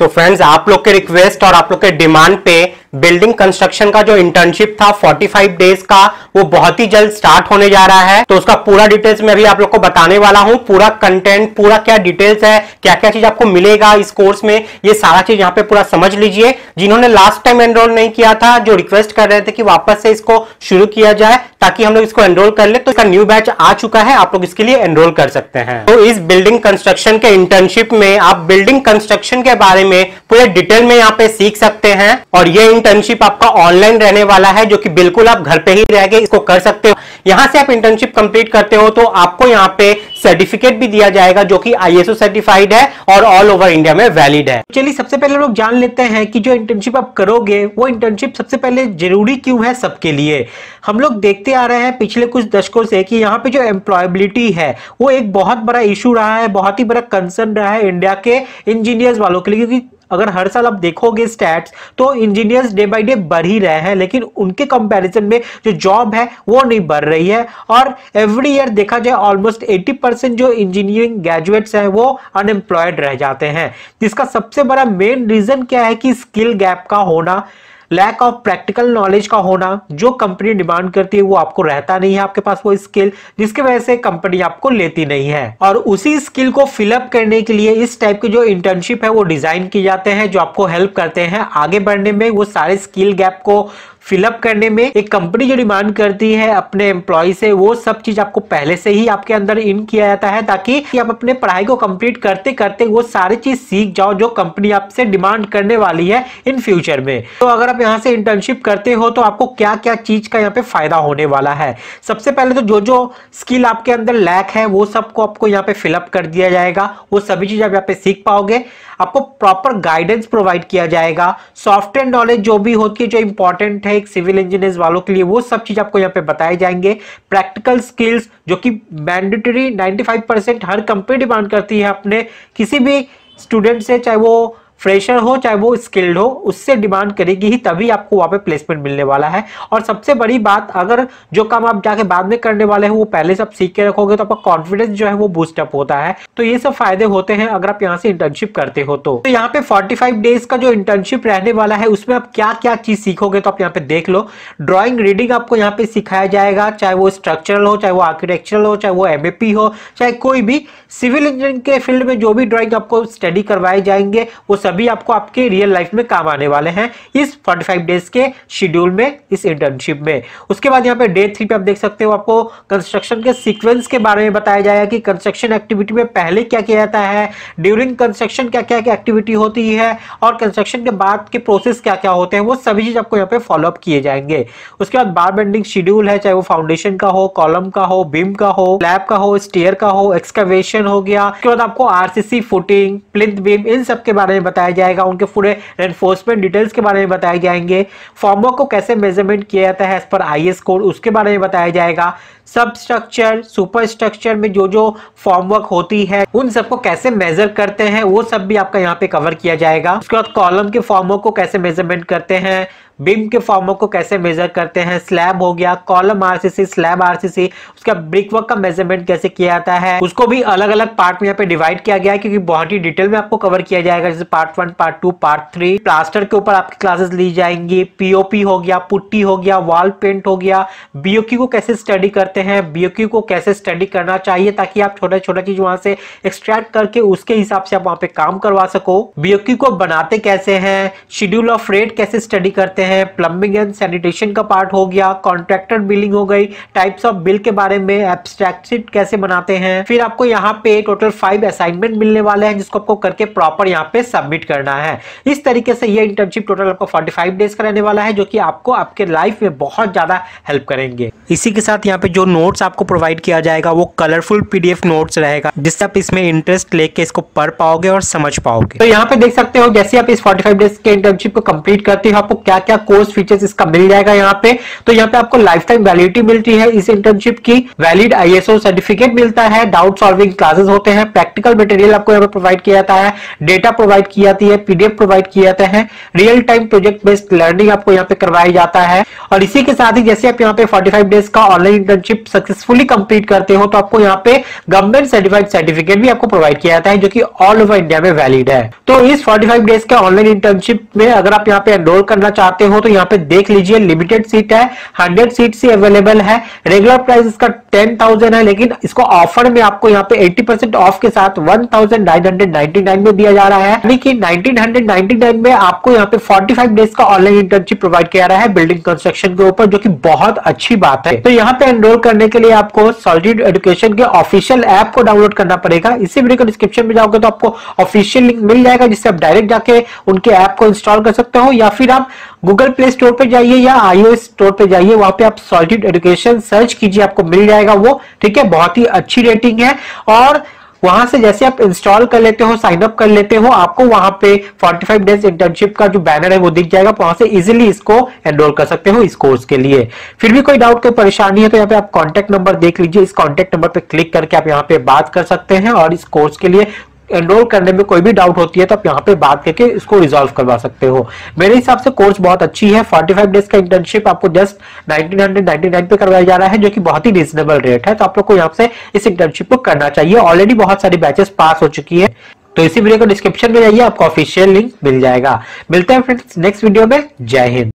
तो फ्रेंड्स आप लोग के रिक्वेस्ट और आप लोग के डिमांड पे बिल्डिंग कंस्ट्रक्शन का जो इंटर्नशिप था 45 डेज़ का, वो बहुत ही जल्द स्टार्ट होने जा रहा है। तो उसका पूरा डिटेल्स मैं अभी आप लोग को बताने वाला हूँ। पूरा कंटेंट पूरा क्या डिटेल्स है क्या क्या चीज़ आपको मिलेगा इस कोर्स में, ये सारा चीज़ यहाँ पे पूरा समझ लीजिए। जिन्होंने लास्ट टाइम एनरोल नहीं किया था, जो रिक्वेस्ट कर रहे थे कि वापस से इसको शुरू किया जाए, ताकि हम लोग इसको एनरोल कर ले तो इसका न्यू बैच आ चुका है, आप लोग इसके लिए एनरोल कर सकते हैं। तो इस बिल्डिंग कंस्ट्रक्शन के इंटर्नशिप में आप बिल्डिंग कंस्ट्रक्शन के बारे में पूरे डिटेल में यहाँ पे सीख सकते हैं। और ये इंटर्नशिप आपका ऑनलाइन रहने वाला है, जो कि बिल्कुल आप घर पे ही रह के इसको कर सकते हो। यहाँ से आप इंटर्नशिप कंप्लीट करते हो तो आपको यहाँ पे सर्टिफिकेट भी दिया जाएगा जो कि आईएसओ सर्टिफाइड है और ऑल ओवर इंडिया में वैलिड है। चलिए, सबसे पहले लोग जान लेते हैं कि जो इंटर्नशिप आप करोगे, वो इंटर्नशिप सबसे पहले ज़रूरी क्यों है सबके लिए? हम लोग देखते आ रहे हैं पिछले कुछ दशकों से कि यहाँ पे जो एम्प्लॉयबिलिटी है, वो एक बहुत बड़ा इशू रहा है, बहुत ही बड़ा कंसर्न रहा है इंडिया के इंजीनियर्स वालों के लिए, क्योंकि अगर हर साल आप देखोगे स्टैट्स तो इंजीनियर्स डे बाई डे बढ़ ही रहे हैं, लेकिन उनके कंपैरिजन में जो जॉब है, वो नहीं बढ़ रही है। और एवरी ईयर देखा जाए ऑलमोस्ट 80 परसेंट जो इंजीनियरिंग ग्रेजुएट्स हैं, वो अनएम्प्लॉयड रह जाते हैं। जिसका सबसे बड़ा मेन रीजन क्या है कि स्किल गैप का होना लैक ऑफ़ प्रैक्टिकल नॉलेज का होना, जो कंपनी डिमांड करती है, वो आपको रहता नहीं है आपके पास वो स्किल जिसकी वजह से कंपनी आपको लेती नहीं है। और उसी स्किल को फिलअप करने के लिए इस टाइप के जो इंटर्नशिप है, वो डिज़ाइन किए जाते हैं, जो आपको हेल्प करते हैं। आगे बढ़ने में वो सारे स्किल गैप को फिलअप करने में एक कंपनी जो डिमांड करती है अपने एम्प्लॉय से, वो सब चीज़ आपको पहले से ही आपके अंदर इन किया जाता है ताकि आप अपने पढ़ाई को कंप्लीट करते करते वो सारी चीज़ सीख जाओ जो कंपनी आपसे डिमांड करने वाली है इन फ्यूचर में। तो अगर आप यहाँ से इंटर्नशिप करते हो तो आपको क्या क्या चीज़ का यहाँ पे फ़ायदा होने वाला है? सबसे पहले तो जो जो स्किल आपके अंदर लैक है, वो सबको आपको यहाँ पे फिलअप कर दिया जाएगा। वो सभी चीज़ आप यहाँ पे सीख पाओगे। आपको प्रॉपर गाइडेंस प्रोवाइड किया जाएगा। सॉफ्टवेयर नॉलेज जो भी होती है, जो इंपॉर्टेंट है एक सिविल इंजीनियर वालों के लिए, वो सब चीज़ आपको यहाँ पे बताए जाएँगे। प्रैक्टिकल स्किल्स जो कि मैंडेटरी 95 परसेंट हर कंपनी डिमांड करती है अपने। किसी भी स्टूडेंट से, चाहे वो फ्रेशर हो चाहे वो स्किल्ड हो उससे डिमांड करेगी ही तभी आपको वहाँ पे प्लेसमेंट मिलने वाला है। और सबसे बड़ी बात अगर जो काम आप जाके बाद में करने वाले हैं वो पहले से आप सीख के रखोगे तो आपका कॉन्फिडेंस जो है वो बूस्टअप होता है। तो ये सब फ़ायदे होते हैं अगर आप यहाँ से इंटर्नशिप करते हो तो, तो यहाँ पे फोर्टी डेज़ का जो इंटर्नशिप रहने वाला है उसमें आप क्या क्या चीज़ सीखोगे तो आप यहाँ पे देख लो। ड्रॉइंग रीडिंग आपको यहाँ पे सिखाया जाएगा चाहे वो स्ट्रक्चरल हो चाहे वो आर्किटेक्चरल हो चाहे वो एम हो चाहे कोई भी। सिविल इंजीनियरिंग के फ़ील्ड में जो भी ड्रॉइंग आपको स्टडी करवाए जाएँगे वो सभी आपको आपके रियल लाइफ में काम आने वाले हैं इस 45 डेज़ के शेड्यूल में, इस इंटर्नशिप में। उसके बाद यहाँ पे डे थ्री पे आप देख सकते हो आपको कंस्ट्रक्शन के सीक्वेंस के बारे में बताया जाएगा कि कंस्ट्रक्शन एक्टिविटी में पहले क्या किया जाता है ड्यूरिंग कंस्ट्रक्शन क्या क्या एक्टिविटी होती है और कंस्ट्रक्शन के बाद के प्रोसेस क्या क्या होते हैं, वो सभी चीज़ आपको यहाँ पे फॉलोअप किए जाएँगे। उसके बाद बार बेंडिंग शेड्यूल है, चाहे वो फाउंडेशन का हो कॉलम का हो बीम का हो लैब का हो स्टेयर का हो एक्सकवेशन हो गया। उसके बाद आपको आरसीसी फुटिंग प्लिथ बीम इन सब के बारे में बताया जाएगा जाएगा, उनके पूरे एनफोर्समेंट डिटेल्स के बारे में बताए जाएँगे। फॉर्मवर्क को कैसे मेज़रमेंट किया जाता है एज पर आईएस कोड उसके बारे में बताया जाएगा। सब स्ट्रक्चर सुपर स्ट्रक्चर में जो जो फॉर्मवर्क होती है, उन सबको कैसे मेजर करते हैं, वो सब भी आपका यहाँ पे कवर किया जाएगा। उसके बाद कॉलम के फॉर्मवर्क को कैसे मेज़रमेंट करते हैं बिम के फॉर्मो को कैसे मेजर करते हैं? स्लैब हो गया कॉलम आरसीसी स्लैब आरसीसी उसका ब्रिक वर्क का मेज़रमेंट कैसे किया जाता है? उसको भी अलग अलग पार्ट में यहाँ पे डिवाइड किया गया है क्योंकि बहुत ही डिटेल में आपको कवर किया जाएगा, जैसे part one part two part three plaster के ऊपर आपकी क्लासेस ली जाएँगी। पीओपी हो गया, पुट्टी हो गया वॉल पेंट हो गया। बीओक्यू को कैसे स्टडी करते हैं? बीओक्यू को कैसे स्टडी करना चाहिए ताकि आप छोटा छोटा चीज़ वहाँ से एक्सट्रैक्ट करके उसके हिसाब से आप वहाँ पे काम करवा सको। बीओक्यू को बनाते कैसे हैं? शेड्यूल ऑफ़ रेट कैसे स्टडी करते हैं हैं प्लम्बिंग एंड सैनिटेशन का पार्ट हो गया कॉन्ट्रैक्टर बिलिंग हो गई टाइप्स ऑफ़ बिल के बारे में एब्स्ट्रैक्ट कैसे बनाते हैं। फिर आपको यहाँ पे टोटल फाइव असाइनमेंट मिलने वाले हैं, जिसको आपको करके प्रॉपर यहाँ पे सबमिट करना है। इस तरीके से ये इंटर्नशिप टोटल आपको 45 डेज़ का रहने वाला है, जो कि आपको आपके लाइफ में बहुत ज़्यादा हेल्प करेंगे। इसी के साथ यहाँ पे जो नोट्स आपको प्रोवाइड किया जाएगा, वो कलरफुल पीडीएफ नोट्स रहेगा, जिससे आप इसमें इंटरेस्ट लेके इसको पढ़ पाओगे और समझ पाओगे। तो यहाँ पे देख सकते हो, जैसे आप इस 45 डेज़ के इंटर्नशिप को कंप्लीट करते हो, आपको क्या क्या कोर्स फीचर्स इसका मिल जाएगा यहाँ पे। तो यहाँ पे आपको लाइफ टाइम वैलिडिटी मिलती है इस इंटर्नशिप की। वैलिड आईएसओ सर्टिफिकेट मिलता है। डाउट सॉल्विंग क्लासेस होते हैं। प्रैक्टिकल मटेरियल आपको यहाँ पे प्रोवाइड किया जाता है। डेटा प्रोवाइड की जाती है। पीडीएफ प्रोवाइड किए जाते हैं। Real time project based learning आपको यहाँ पे करवाया जाता है। और इसी के साथ ही जैसे आप यहाँ पे 45 डेज़ का ऑनलाइन इंटर्नशिप सक्सेसफुली कंप्लीट करते हो तो आपको यहाँ पे गवर्नमेंट सर्टिफाइड सर्टिफिकेट भी आपको प्रोवाइड किया जाता है, जो कि ऑल ओवर इंडिया में वैलिड है। तो इस 45 डेज़ के ऑनलाइन इंटर्नशिप में अगर आप यहाँ पे एनरोल करना चाहते हो तो यहाँ पे देख लीजिए लिमिटेड सीट है हंड्रेड सीट से अवेलेबल है। रेगुलर प्राइस इसका टेन थाउज़ेंड है, लेकिन इसको ऑफ़र में आपको यहाँ पे एट्टी परसेंट ऑफ़ के साथ one thousand nine hundred ninety nine में दिया जा रहा है। यानी कि नाइनटीन हंड्रेड नाइनटी नाइन में आपको यहाँ पे फोर्टी फाइव डेज़ का ऑनलाइन इंटर्नशिप प्रोवाइड किया रहा है बिल्डिंग कंस्ट्रक्शन के ऊपर, जो की बहुत अच्छी बात है। तो यहाँ पे एनरोल करने के लिए आपको सॉलिड एजुकेशन के ऑफिशियल ऐप को डाउनलोड करना पड़ेगा। इसी वीडियो को डिस्क्रिप्शन में जाओगे तो आपको ऑफिशियल लिंक मिल जाएगा, जिससे आप डायरेक्ट जाके उनके ऐप को इंस्टॉल कर सकते हो, या फिर आप गूगल प्ले स्टोर पे जाइए या आईओएस स्टोर पे जाइए, वहाँ पे आप सॉलिड एजुकेशन सर्च कीजिए, आपको मिल जाएगा वो। ठीक है? बहुत ही अच्छी रेटिंग है। और वहाँ से जैसे आप इंस्टॉल कर लेते हो साइन अप कर लेते हो, आपको वहाँ पे 45 डेज़ इंटर्नशिप का जो बैनर है वो दिख जाएगा। वहाँ से इजीली इसको एनरोल कर सकते हो इस कोर्स के लिए। फिर भी कोई डाउट कोई परेशानी है तो यहाँ पे आप कॉन्टेक्ट नंबर देख लीजिए। इस कॉन्टेक्ट नंबर पे क्लिक करके आप यहाँ पे बात कर सकते हैं और इस कोर्स के लिए एनरोल करने में कोई भी डाउट होती है तो आप यहाँ पे बात करके इसको रिजॉल्व करवा सकते हो। मेरे हिसाब से कोर्स बहुत अच्छी है 45 डेज़ का इंटर्नशिप आपको जस्ट 1999 पे करवाया जा रहा है, जो कि बहुत ही रीजनेबल रेट है। तो आप लोग को यहाँ से इस इंटर्नशिप को करना चाहिए। ऑलरेडी बहुत सारी बैचेस पास हो चुकी है। तो इसी वीडियो को डिस्क्रिप्शन में जाइए, आपको ऑफिशियल लिंक मिल जाएगा। मिलते हैं फ्रेंड्स नेक्स्ट वीडियो में। जय हिंद।